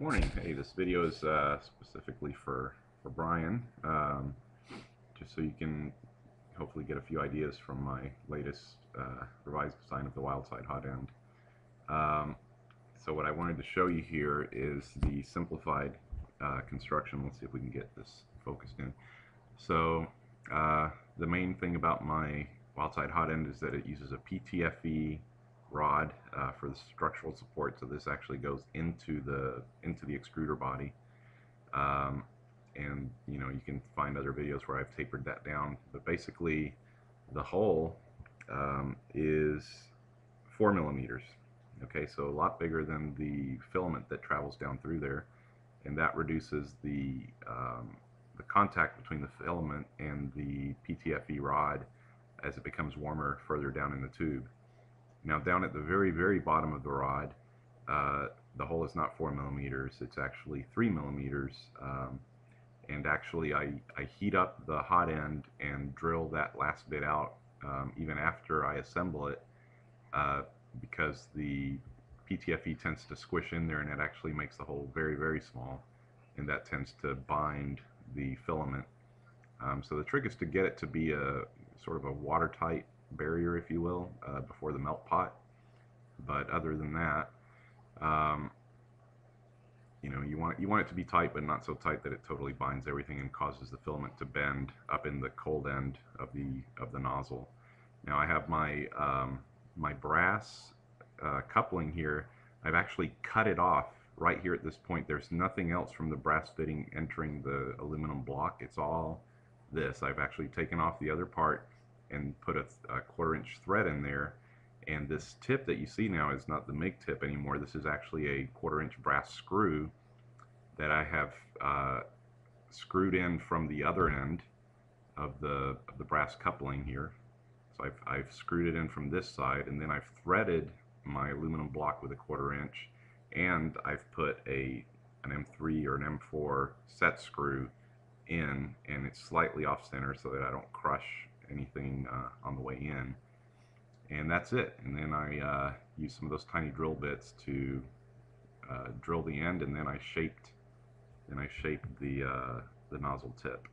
Morning. Hey, this video is uh, specifically for, for Brian, um, just so you can hopefully get a few ideas from my latest uh, revised design of the Wildseyed hot end. Um, so what I wanted to show you here is the simplified uh, construction. Let's see if we can get this focused in. So uh, the main thing about my Wildseyed hot end is that it uses a PTFE rod uh, for the structural support. So this actually goes into the into the extruder body. Um, and you know you can find other videos where I've tapered that down. But basically, the hole um, is four millimeters. Okay, so a lot bigger than the filament that travels down through there, and that reduces the um, the contact between the filament and the PTFE rod as it becomes warmer further down in the tube. Now down at the very, very bottom of the rod, uh, the hole is not four millimeters, it's actually three millimeters. Um, and actually I, I heat up the hot end and drill that last bit out um, even after I assemble it uh, because the PTFE tends to squish in there and it actually makes the hole very, very small and that tends to bind the filament. Um, so the trick is to get it to be a sort of a watertight barrier, if you will, uh, before the melt pot. But other than that, um, you know, you want you want it to be tight, but not so tight that it totally binds everything and causes the filament to bend up in the cold end of the of the nozzle. Now I have my um, my brass uh, coupling here. I've actually cut it off right here at this point. There's nothing else from the brass fitting entering the aluminum block. It's all this. I've actually taken off the other part and put a, a, quarter inch thread in there. And this tip that you see now is not the MIG tip anymore. This is actually a quarter inch brass screw that I have uh, screwed in from the other end of the, of the brass coupling here. So I've, I've screwed it in from this side and then I've threaded my aluminum block with a quarter inch and I've put a an M3 or an M4 set screw in and it's slightly off center so that I don't crush anything uh, on the way in. And that's it. And then I uh, used some of those tiny drill bits to uh, drill the end, and then I shaped, then I shaped the uh, the nozzle tip.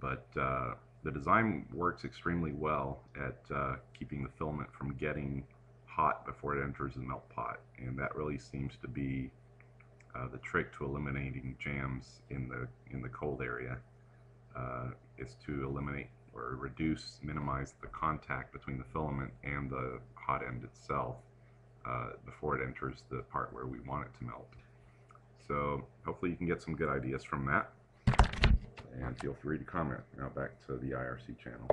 But uh, the design works extremely well at uh, keeping the filament from getting hot before it enters the melt pot, and that really seems to be the trick to eliminating jams in the in the cold area uh, is to eliminate or reduce, minimize the contact between the filament and the hot end itself uh, before it enters the part where we want it to melt. So hopefully you can get some good ideas from that. And feel free to comment. Now back to the IRC channel.